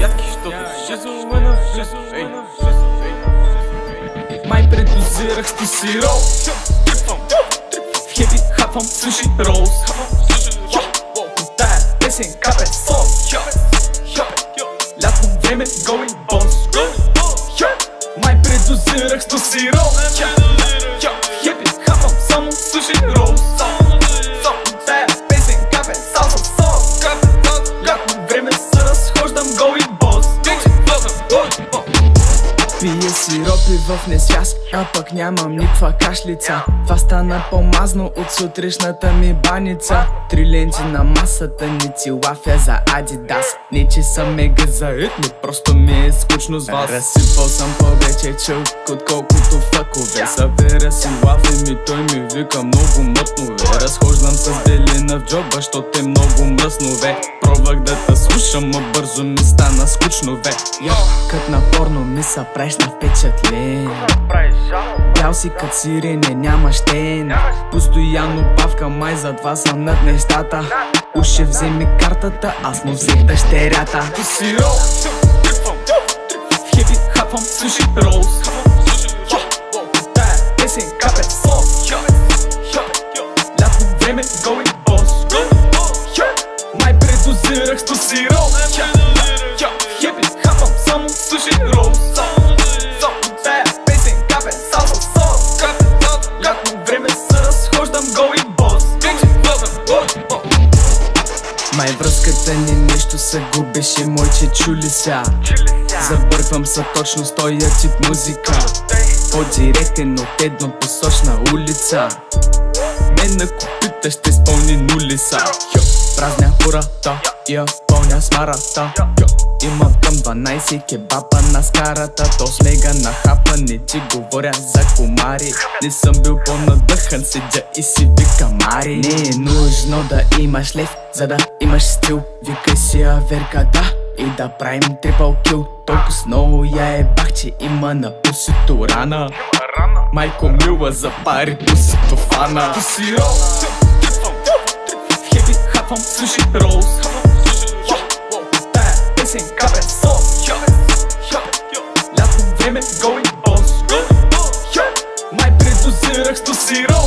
ядки, защото жизо мене, жизо, ей, Май предозирах стисиро В хепи хапвам суши роуз Тая песен капе сос Лятно време going boss Май предозирах стисиро В хепи в несвяз, а пък нямам никаква кашлица. Това стана по-мазно от сутрешната ми баница. Три ленти на масата, не ти лафя за Адидас. Не че съм мега заед, не просто ми е скучно с вас. Разсипал съм повече чълк, отколкото факове Събира си лафи ми, той ми вика много мътно ве Разхождам с белина в джоба, защото е много мръсно ве Пробвах да те слушам, а бързо ми стана скучно ве кът на порно ми са правиш на впечатление Бял си кът сирене, нямаш тен Постоянно бавка, май затова съм над нещата. Уше вземи картата, аз му взех дъщерята. Ти си салса сос Лятно време се разхождам going boss Май връзката ни нещо се губеше, мойче чули ся. Забърквам се точно с този тип музика. По-директен от еднопосочна улица. Мен на купита ще изпълни нули са Празня урата, я пълня с марата Хьо, Имам към 12 кебапа на скарата. То смега на хапа, не ти говоря за комари. Не съм бил по-надъхан, седя и си викам Мари. Не е нужно да имаш лев, за да имаш стил. Викай си аверка, да, и да правим трипъл кил. Толкова с много я е бах, че има на пусито рана. Майко мила за пари пусито фана Пуси рол хепи хапвам суши роуз време